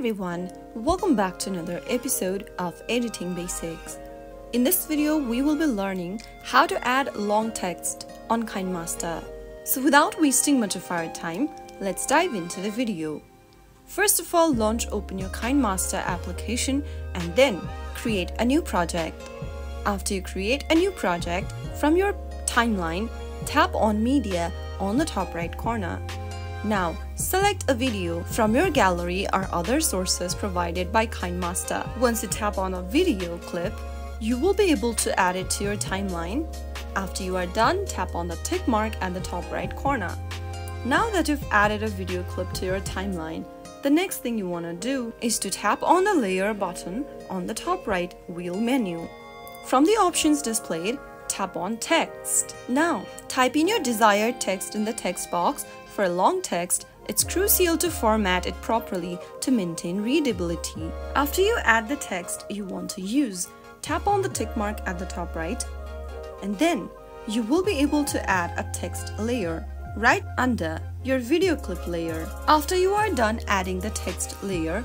everyone, welcome back to another episode of Editing Basics. In this video, we will be learning how to add long text on KineMaster. So without wasting much of our time, let's dive into the video. First of all, launch open your KineMaster application and then create a new project. After you create a new project, from your timeline, tap on Media on the top right corner. Now, select a video from your gallery or other sources provided by KineMaster. Once you tap on a video clip, you will be able to add it to your timeline. After you are done, tap on the tick mark at the top right corner. Now that you've added a video clip to your timeline, the next thing you want to do is to tap on the layer button on the top right wheel menu. From the options displayed, tap on text. Now, type in your desired text in the text box for a long text, it's crucial to format it properly to maintain readability. After you add the text you want to use, tap on the tick mark at the top right, and then you will be able to add a text layer right under your video clip layer. After you are done adding the text layer,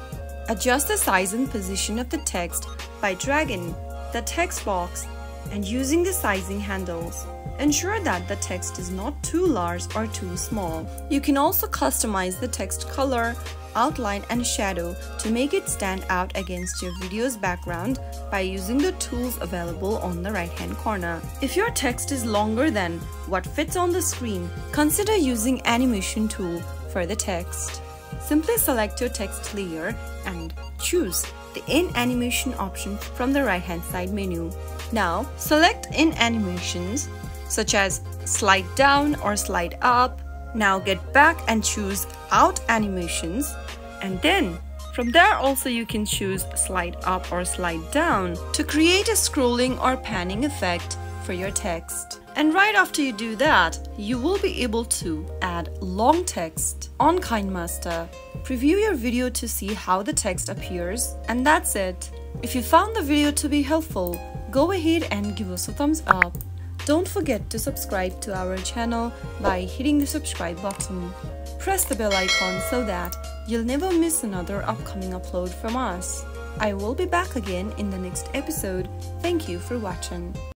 adjust the size and position of the text by dragging the text box and using the sizing handles. Ensure that the text is not too large or too small. You can also customize the text color, outline and shadow to make it stand out against your video's background by using the tools available on the right hand corner. If your text is longer than what fits on the screen, consider using animation tool for the text. Simply select your text layer and choose the In Animation option from the right hand side menu. Now select In Animations such as slide down or slide up. Now get back and choose out animations and then from there also you can choose slide up or slide down to create a scrolling or panning effect for your text. And right after you do that, you will be able to add long text on KineMaster. Preview your video to see how the text appears and that's it. If you found the video to be helpful, go ahead and give us a thumbs up. Don't forget to subscribe to our channel by hitting the subscribe button. Press the bell icon so that you'll never miss another upcoming upload from us. I will be back again in the next episode. Thank you for watching.